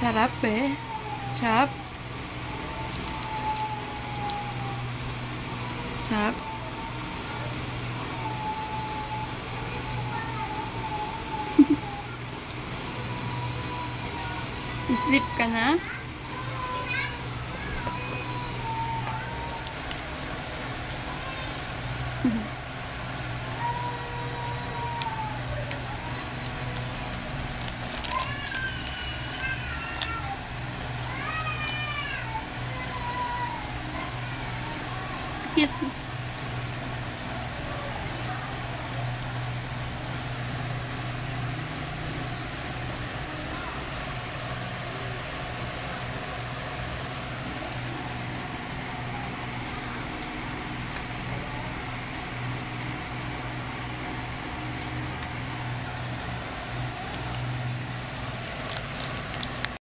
ชารับเป๋ชับชับอิสลิปกันนะอืม Yes.